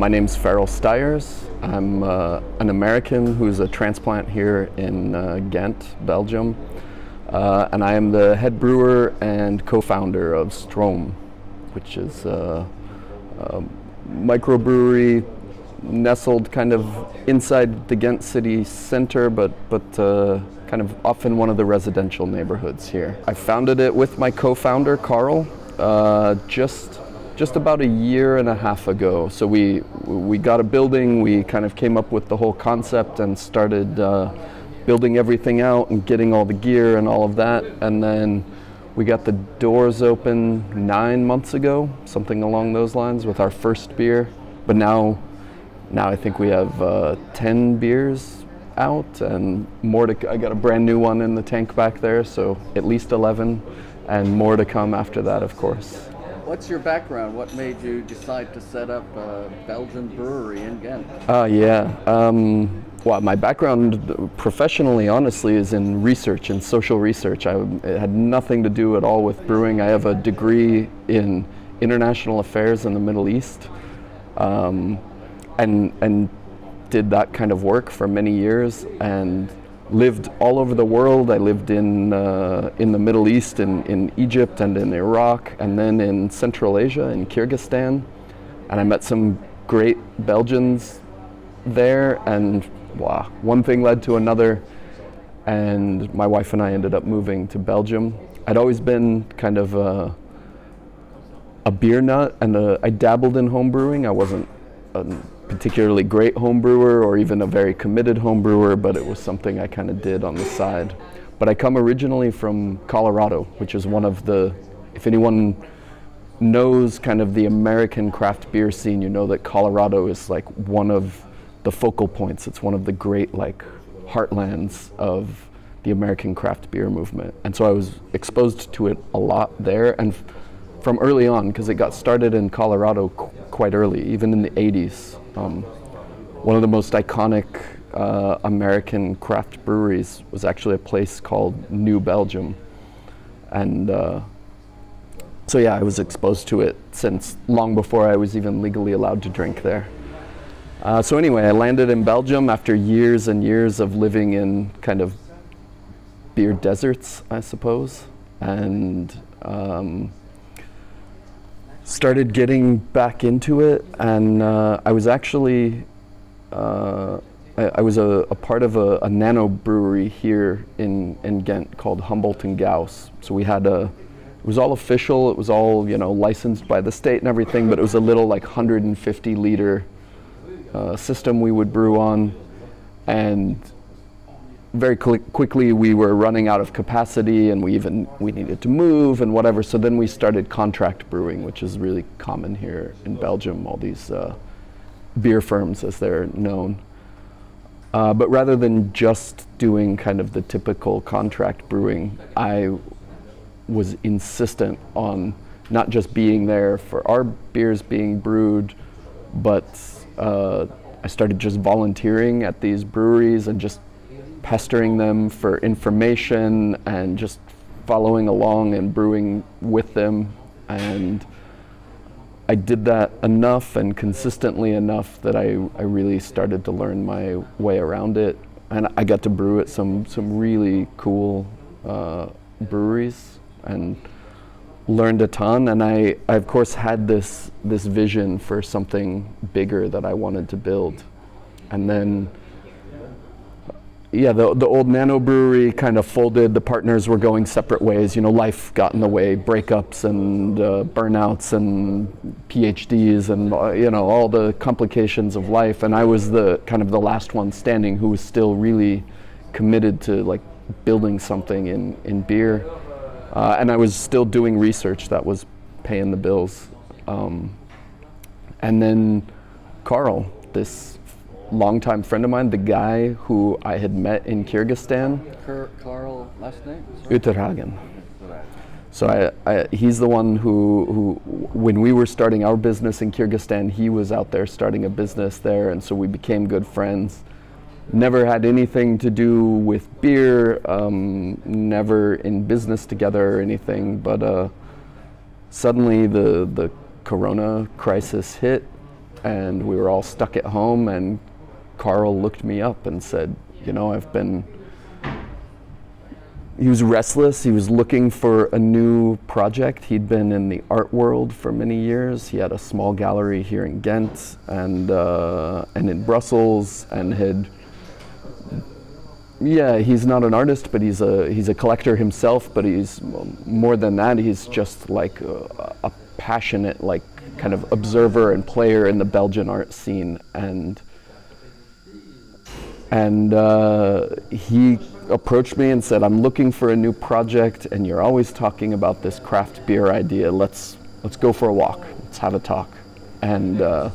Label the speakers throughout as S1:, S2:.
S1: my name's Farrell Styers. I'm uh, an American who's a transplant here in uh, Ghent, Belgium. Uh, and I am the head brewer and co-founder of Stroom, which is a, a microbrewery nestled kind of inside the Ghent city center, but, but uh, kind of often one of the residential neighborhoods here. I founded it with my co-founder, Carl, uh, just just about a year and a half ago. So we we got a building. We kind of came up with the whole concept and started uh, building everything out and getting all the gear and all of that. And then we got the doors open nine months ago, something along those lines, with our first beer. But now, now I think we have uh, ten beers out and more to. I got a brand new one in the tank back there, so at least eleven, and more to come after that, of course.
S2: What's your background? What made you decide to set up a Belgian brewery in Ghent?
S1: Uh, yeah. Um, well, my background professionally, honestly, is in research and social research. I, had nothing to do at all with brewing. I have a degree in international affairs in the Middle East, um, and and did that kind of work for many years. And lived all over the world. I lived in uh, in the Middle East, in, in Egypt and in Iraq, and then in Central Asia, in Kyrgyzstan. And I met some great Belgians there, and wow, one thing led to another. And my wife and I ended up moving to Belgium. I'd always been kind of a, a beer nut, and a, I dabbled in home brewing. I wasn't a, particularly great home brewer or even a very committed home brewer, but it was something I kind of did on the side. But I come originally from Colorado, which is one of the, if anyone knows kind of the American craft beer scene, you know that Colorado is like one of the focal points. It's one of the great like heartlands of the American craft beer movement. And so I was exposed to it a lot there and from early on because it got started in Colorado qu quite early, even in the 80s. Um, one of the most iconic uh, American craft breweries was actually a place called New Belgium. And uh, so, yeah, I was exposed to it since long before I was even legally allowed to drink there. Uh, so, anyway, I landed in Belgium after years and years of living in kind of beer deserts, I suppose. And um, started getting back into it, and uh, I was actually uh, I, I, was a, a part of a, a, nano brewery here in, in Ghent called Humboldt and Gauss. So we had a it was all official. It was all you know licensed by the state and everything, but it was a little like 150 liter uh, system we would brew on, and very quickly we were running out of capacity and we even we needed to move and whatever. So then we started contract brewing which is really common here in belgium all these uh, beer firms as they're known. Uh, but rather than just doing kind of the typical contract brewing i was insistent on not just being there for our beers being brewed but uh, i started just volunteering at these breweries and just pestering them for information and just following along and brewing with them. And I did that enough and consistently enough that I, I really started to learn my way around it. And I got to brew at some, some really cool uh, breweries and learned a ton. And I, I, of course, had this, this vision for something bigger that I wanted to build. And then yeah, the, the old nano brewery kind of folded. The partners were going separate ways. You know, life got in the way, breakups and uh, burnouts and PhDs and uh, you know all the complications of life. And I was the kind of the last one standing who was still really committed to like building something in in beer. Uh, and I was still doing research that was paying the bills. Um, and then Carl, this longtime friend of mine, the guy who I had met in Kyrgyzstan.
S2: Carl, last name?
S1: Uytterhaeghe. So I, I, he's the one who, who, when we were starting our business in Kyrgyzstan, he was out there starting a business there, and so we became good friends. Never had anything to do with beer, um, never in business together or anything, but uh, suddenly the, the corona crisis hit, and we were all stuck at home. And Carl looked me up and said, "You know, I've been." He was restless. He was looking for a new project. He'd been in the art world for many years. He had a small gallery here in Ghent and uh, and in Brussels, and had yeah, he's not an artist, but he's a he's a collector himself. But he's more than that. He's just like a, a passionate, like kind of observer and player in the Belgian art scene. And and uh, he approached me and said, "I'm looking for a new project, and you're always talking about this craft beer idea. Let's let's go for a walk. Let's have a talk." And uh,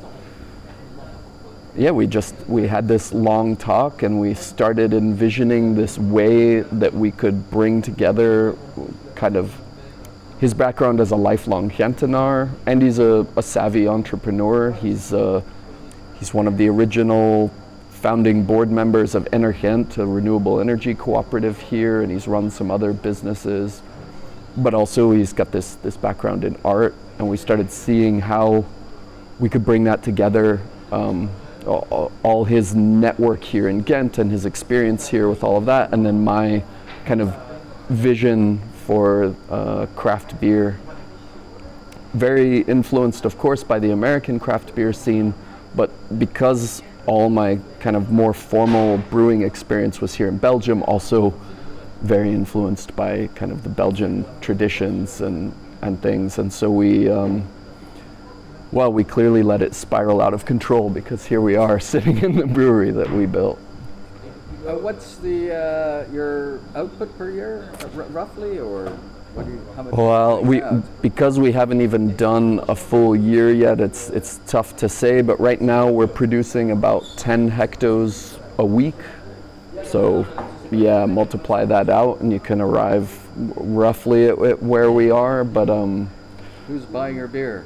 S1: yeah, we just we had this long talk and we started envisioning this way that we could bring together kind of his background as a lifelong Gentenaar and he's a, a savvy entrepreneur. He's uh, he's one of the original founding board members of Energent, a renewable energy cooperative here, and he's run some other businesses. But also he's got this this background in art, and we started seeing how we could bring that together. Um, all his network here in Ghent and his experience here with all of that, and then my kind of vision for uh, craft beer. Very influenced, of course, by the American craft beer scene, but because all my kind of more formal brewing experience was here in Belgium, also very influenced by kind of the Belgian traditions and, and things. And so we, um, well, we clearly let it spiral out of control because here we are sitting in the brewery that we built.
S2: Uh, what's the uh, your output per year, roughly, or what do you? How much
S1: well, we because we haven't even done a full year yet. It's it's tough to say, but right now we're producing about 10 hectos a week. So, yeah, multiply that out, and you can arrive roughly at, at where we are. But um,
S2: who's buying your beer?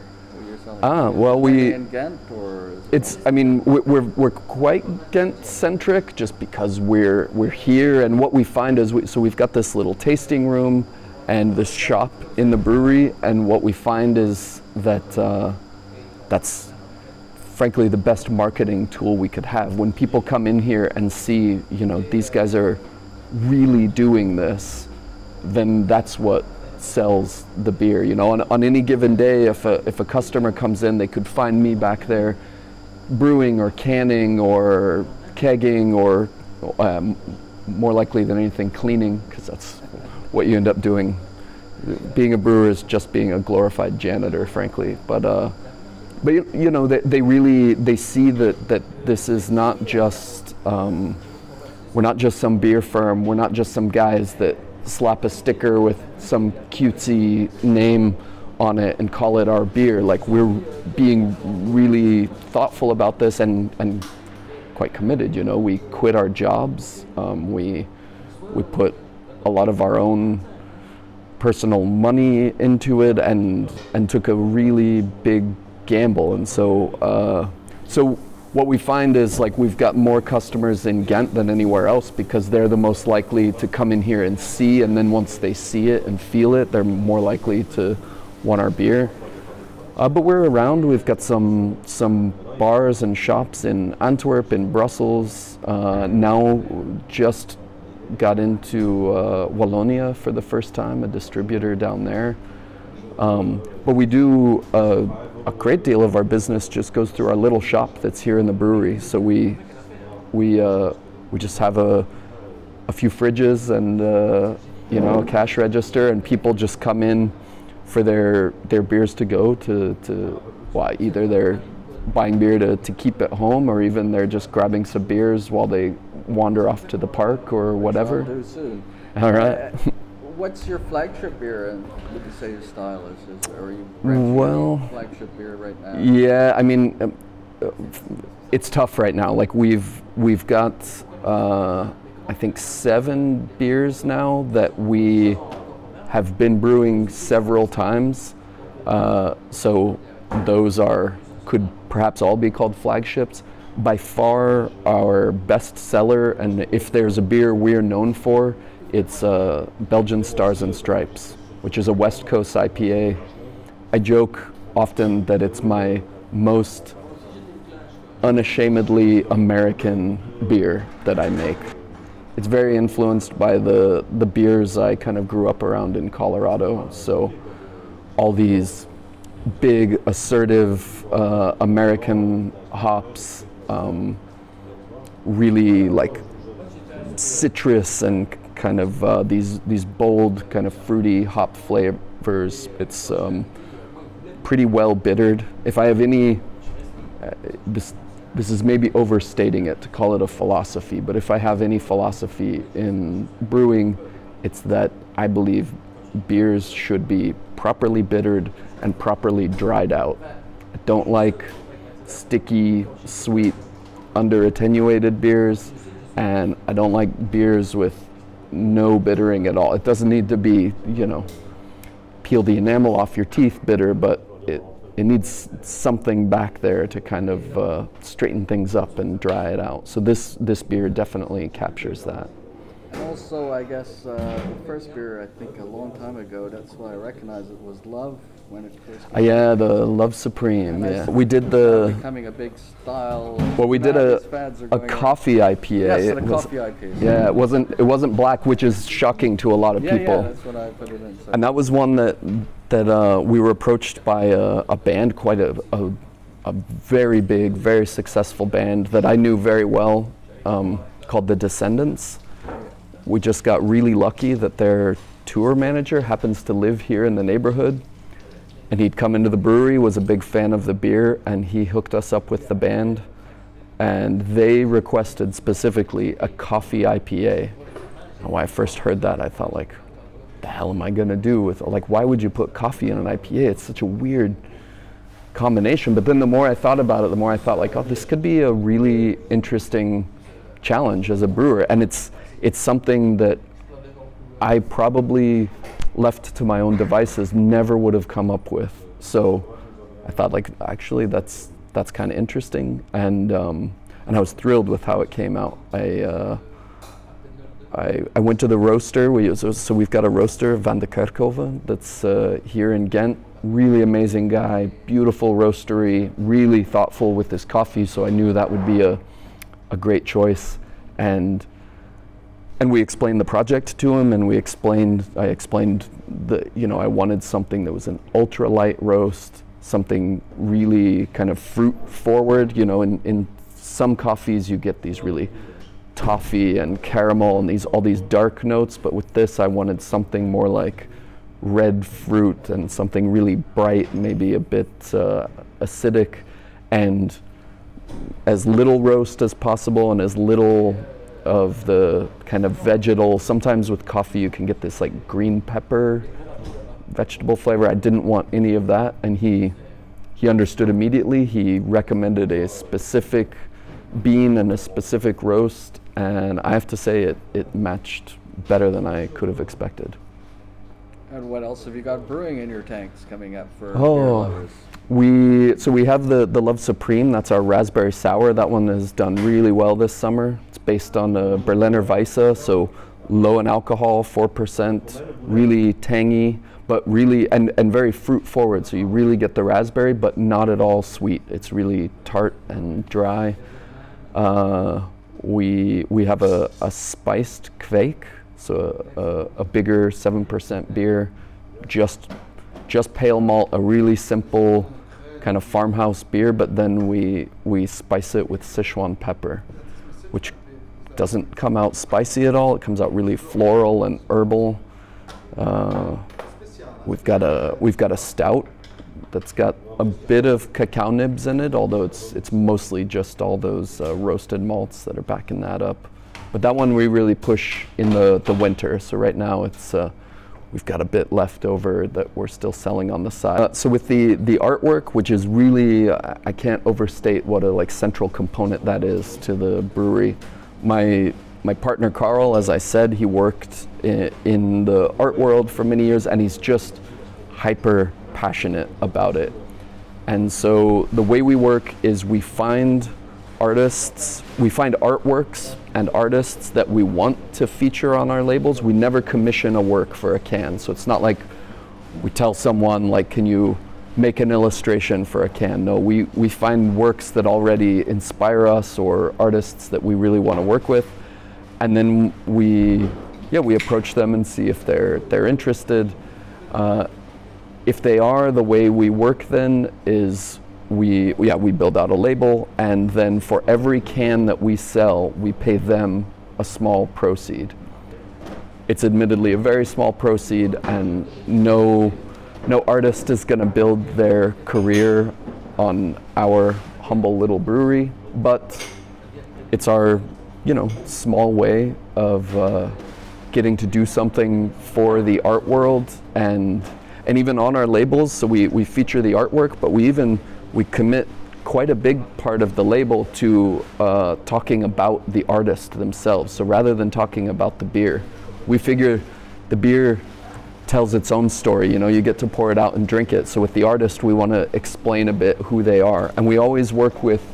S1: Ah, well, we.
S2: In Ghent, or
S1: it's. I mean, we're we're quite Ghent centric, just because we're we're here, and what we find is, we, so we've got this little tasting room, and this shop in the brewery, and what we find is that uh, that's, frankly, the best marketing tool we could have. When people come in here and see, you know, these guys are really doing this, then that's what sells the beer. You know, on, on any given day, if a, if a customer comes in, they could find me back there brewing or canning or kegging or um, more likely than anything cleaning because that's what you end up doing. Being a brewer is just being a glorified janitor, frankly. But uh, but you, you know they, they really they see that that this is not just um, we're not just some beer firm. We're not just some guys that slap a sticker with some cutesy name on it and call it our beer. Like we're being really thoughtful about this and, and quite committed. You know, we quit our jobs. Um, we we put a lot of our own personal money into it and and took a really big gamble. And so uh, so what we find is like we've got more customers in Ghent than anywhere else because they're the most likely to come in here and see. And then once they see it and feel it they're more likely to want our beer. Uh, but we're around. We've got some some bars and shops in Antwerp in Brussels uh, now just got into uh, Wallonia for the first time a distributor down there um, but we do uh, a great deal of our business just goes through our little shop that's here in the brewery. So we we uh, we just have a a few fridges and uh, you know a cash register, and people just come in for their their beers to go to to well, either they're buying beer to, to keep at home or even they're just grabbing some beers while they wander off to the park or whatever.
S2: Too soon.
S1: All right.
S2: what's your flagship beer, and would you say your style is? is are you
S1: well
S2: flagship beer right now?
S1: Yeah, I mean, um, uh, it's tough right now. Like we've we've got uh, I think seven beers now that we have been brewing several times. Uh, so those are could perhaps all be called flagships. By far, our best seller, and if there's a beer we're known for, it's uh, Belgian Stars and Stripes, which is a West Coast IPA. I joke often that it's my most unashamedly American beer that I make. It's very influenced by the, the beers I kind of grew up around in Colorado. So all these big, assertive uh, American hops, um, really like citrus and kind of uh, these these bold, kind of fruity hop flavors. It's um, pretty well bittered. If I have any, uh, this this is maybe overstating it to call it a philosophy, but if I have any philosophy in brewing, it's that I believe beers should be properly bittered and properly dried out. I don't like sticky, sweet, under attenuated beers, and I don't like beers with no bittering at all. It doesn't need to be, you know, peel the enamel off your teeth bitter, but it, it needs something back there to kind of uh, straighten things up and dry it out. So this, this beer definitely captures that.
S2: And also, I guess uh, the first beer, I think a long time ago, that's why I recognize it was Love when it first
S1: uh, yeah, the Love Supreme. Yeah, we did the
S2: becoming a big style.
S1: Well, we did a a coffee IPA.
S2: Yes, it a was, coffee IPA.
S1: Yeah, it wasn't it wasn't black, which is shocking to a lot of
S2: yeah,
S1: people.
S2: Yeah, that's what I put it in. So.
S1: And that was one that that uh, we were approached by a, a band, quite a, a, a very big, very successful band that I knew very well, um, called the Descendents. We just got really lucky that their tour manager happens to live here in the neighborhood and he'd come into the brewery, was a big fan of the beer, and he hooked us up with the band. And they requested specifically a coffee IPA. And when I first heard that, I thought, like, the hell am I gonna do with like why would you put coffee in an IPA? It's such a weird combination. But then the more I thought about it, the more I thought like, oh, this could be a really interesting challenge as a brewer. And it's it's something that I probably left to my own devices never would have come up with. So I thought like actually that's that's kind of interesting and um, and I was thrilled with how it came out. I uh, I, I went to the roaster. We, so, so we've got a roaster, Van de Kerkhove, that's uh, here in Ghent. Really amazing guy, beautiful roastery, really thoughtful with his coffee. So I knew that would be a, a great choice. And and we explained the project to him and we explained i explained that you know i wanted something that was an ultra light roast something really kind of fruit forward you know in, in some coffees you get these really toffee and caramel and these all these dark notes but with this i wanted something more like red fruit and something really bright maybe a bit uh, acidic. And as little roast as possible and as little of the kind of vegetal. Sometimes with coffee, you can get this like green pepper vegetable flavor. I didn't want any of that, and he he understood immediately. He recommended a specific bean and a specific roast, and I have to say it it matched better than I could have expected.
S2: And what else have you got brewing in your tanks coming up for oh, lovers?
S1: We so we have the the Love Supreme. That's our raspberry sour. That one has done really well this summer based on the Berliner Weisse, so low in alcohol, 4%, really tangy, but really, and, and very fruit forward. So you really get the raspberry, but not at all sweet. It's really tart and dry. Uh, we, we have a, a spiced kveik, so a, a, a bigger 7% beer, just, just pale malt, a really simple kind of farmhouse beer, but then we, we spice it with Sichuan pepper, which doesn't come out spicy at all. It comes out really floral and herbal. Uh, we've got a we've got a stout that's got a bit of cacao nibs in it, although it's it's mostly just all those uh, roasted malts that are backing that up. But that one we really push in the the winter. So right now it's uh, we've got a bit left over that we're still selling on the side. Uh, so with the the artwork, which is really I can't overstate what a like central component that is to the brewery my my partner Carl, as I said, he worked in, in, the art world for many years, and he's just hyper passionate about it. And so the way we work is we find artists, we find artworks and artists that we want to feature on our labels. We never commission a work for a can, so it's not like we tell someone like, can you make an illustration for a can. No, we, we find works that already inspire us or artists that we really want to work with, and then we, yeah, we approach them and see if they're they're interested. Uh, if they are, the way we work then is we yeah we build out a label, and then for every can that we sell, we pay them a small proceed. It's admittedly a very small proceed, and no no artist is going to build their career on our humble little brewery, but it's our, you know, small way of uh, getting to do something for the art world and and even on our labels. So we, we feature the artwork, but we even we commit quite a big part of the label to uh, talking about the artist themselves. So rather than talking about the beer, we figure the beer tells its own story. You know, you get to pour it out and drink it. So with the artist, we want to explain a bit who they are, and we always work with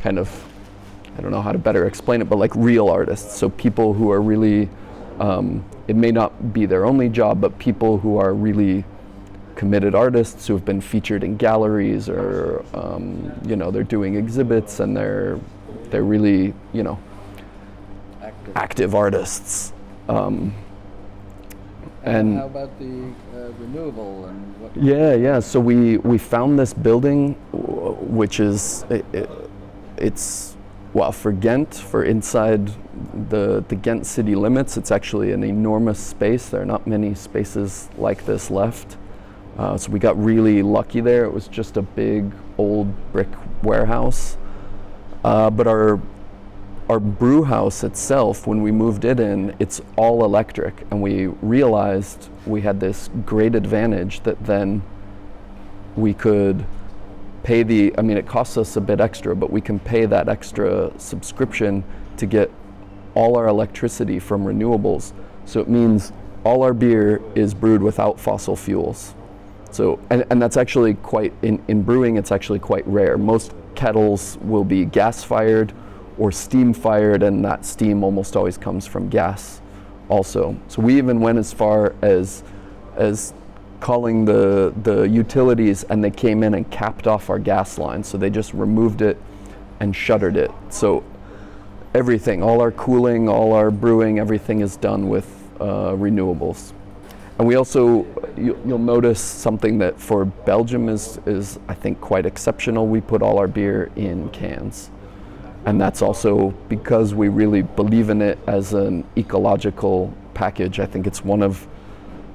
S1: kind of I don't know how to better explain it, but like real artists. So people who are really um, it may not be their only job, but people who are really committed artists who have been featured in galleries or um, you know they're doing exhibits and they're they're really you know
S2: Active.
S1: active artists. Um,
S2: And, how about the uh, renewable and what?
S1: Yeah, yeah. So we we found this building, which is it, it, it's well for Ghent for inside the the Ghent city limits. It's actually an enormous space. There are not many spaces like this left. Uh, so we got really lucky there. It was just a big old brick warehouse. Uh, but our our brew house itself, when we moved it in, it's all electric, and we realized we had this great advantage that then we could pay the. I mean, it costs us a bit extra, but we can pay that extra subscription to get all our electricity from renewables. So it means all our beer is brewed without fossil fuels. So, and, and that's actually quite, in, in brewing, it's actually quite rare. Most kettles will be gas fired or steam fired, and that steam almost always comes from gas also. So we even went as far as, as calling the, the utilities and they came in and capped off our gas line. So they just removed it and shuttered it. So everything, all our cooling, all our brewing, everything is done with uh, renewables. And we also, you, you'll notice something that for Belgium is, is, I think, quite exceptional. We put all our beer in cans. And that's also because we really believe in it as an ecological package. I think it's one of,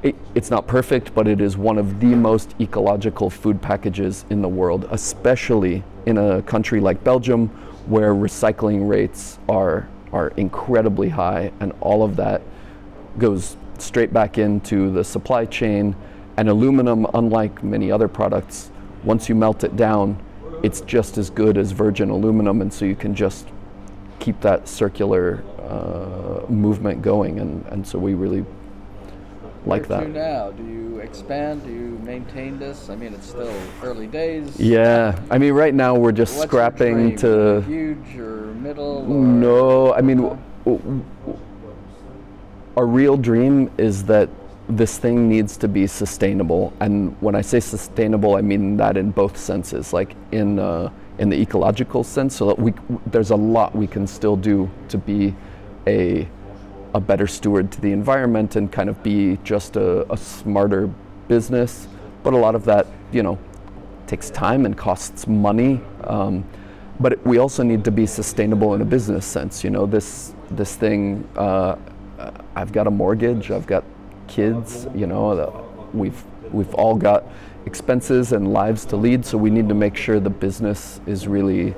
S1: it, it's not perfect, but it is one of the most ecological food packages in the world, especially in a country like Belgium, where recycling rates are, are incredibly high, and all of that goes straight back into the supply chain. And aluminum, unlike many other products, once you melt it down, it's just as good as virgin aluminum, and so you can just keep that circular uh, movement going. And, and so we really like
S2: Where
S1: that.
S2: now? Do you expand? Do you maintain this? I mean, it's still early days.
S1: Yeah, I mean, right now we're just
S2: What's
S1: scrapping to.
S2: huge or middle? Or
S1: No, I mean, our real dream is that this thing needs to be sustainable. And when I say sustainable, I mean that in both senses, like in uh, in the ecological sense. So that we there's a lot we can still do to be a a better steward to the environment and kind of be just a, a smarter business. But a lot of that, you know, takes time and costs money. Um, but we also need to be sustainable in a business sense. You know, this this thing. Uh, I've got a mortgage. I've got kids. You know, the, we've we've all got expenses and lives to lead. So we need to make sure the business is really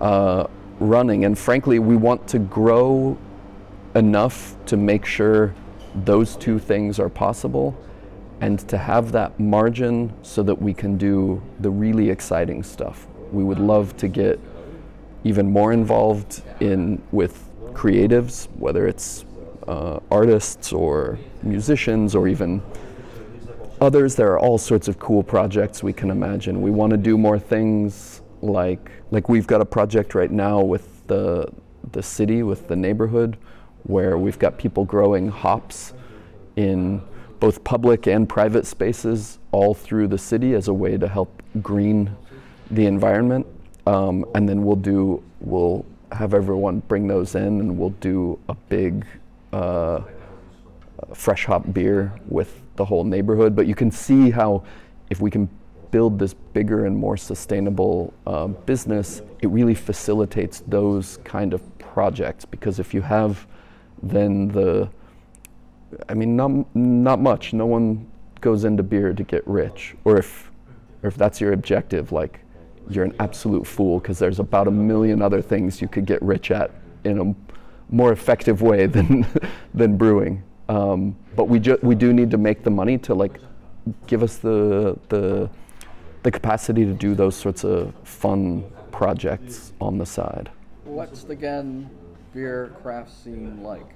S1: uh, running. And frankly, we want to grow enough to make sure those two things are possible and to have that margin so that we can do the really exciting stuff. We would love to get even more involved in with creatives, whether it's uh, artists or musicians or even others. There are all sorts of cool projects we can imagine. We want to do more things like like we've got a project right now with the the city with the neighborhood where we've got people growing hops in both public and private spaces all through the city as a way to help green the environment. Um, and then we'll do we'll have everyone bring those in, and we'll do a big uh, fresh hop beer with the whole neighborhood. But you can see how if we can build this bigger and more sustainable uh, business, it really facilitates those kind of projects. Because if you have then the, I mean, not, not much. No one goes into beer to get rich. Or if, or if that's your objective, like you're an absolute fool because there's about a million other things you could get rich at in a more effective way than, than brewing. Um, but we, ju- we do need to make the money to like give us the, the, the capacity to do those sorts of fun projects on the side.
S2: What's the Ghent beer craft scene like?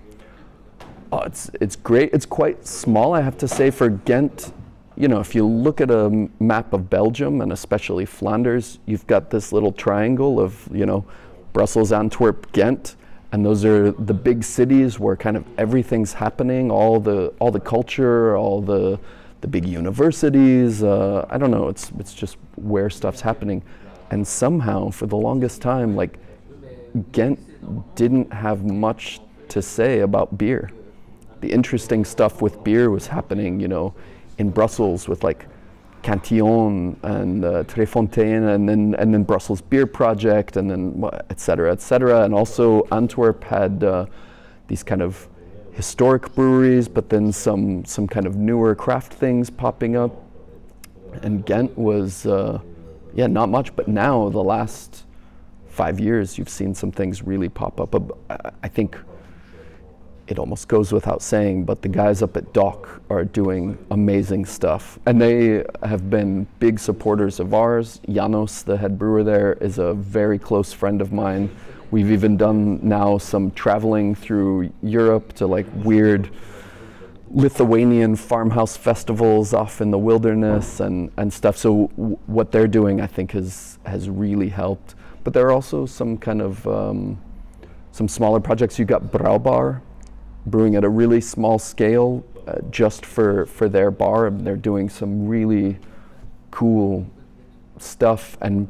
S1: Oh, it's it's great. It's quite small, I have to say, for Ghent. You know, if you look at a map of Belgium and especially Flanders, you've got this little triangle of you know Brussels, Antwerp, Ghent, and those are the big cities where kind of everything's happening. All the all the culture, all the the big universities. Uh, I don't know. It's it's just where stuff's happening, and somehow for the longest time, like Ghent didn't have much to say about beer. The interesting stuff with beer was happening, you know, in Brussels with like Cantillon and uh, Trefontaine, and then and then Brussels Beer Project, and then et cetera, et cetera. And also Antwerp had uh, these kind of historic breweries, but then some some kind of newer craft things popping up. And Ghent was, uh, yeah, not much. But now the last five years, you've seen some things really pop up. I think it almost goes without saying, but the guys up at DOK are doing amazing stuff. And they have been big supporters of ours. Janos, the head brewer there, is a very close friend of mine. We've even done now some traveling through Europe to like weird Lithuanian farmhouse festivals off in the wilderness and, and stuff. So what they're doing, I think, has has really helped. But there are also some kind of um, some smaller projects. You got Brouwbar, brewing at a really small scale uh, just for, for their bar. And they're doing some really cool stuff and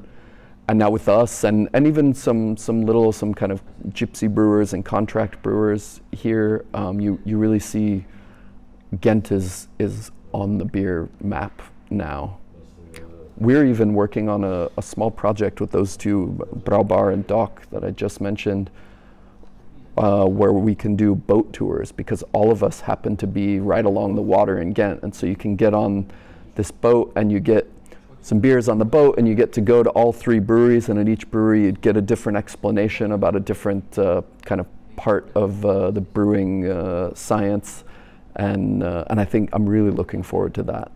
S1: and now with us and, and even some some little some kind of gypsy brewers and contract brewers here um, you you really see Ghent is is on the beer map now we're even working on a, a small project with those two Brouwbar and DOK that I just mentioned uh, where we can do boat tours because all of us happen to be right along the water in Ghent. And so you can get on this boat and you get some beers on the boat and you get to go to all three breweries. And at each brewery, you'd get a different explanation about a different uh, kind of part of uh, the brewing uh, science. And, uh, and I think I'm really looking forward to that.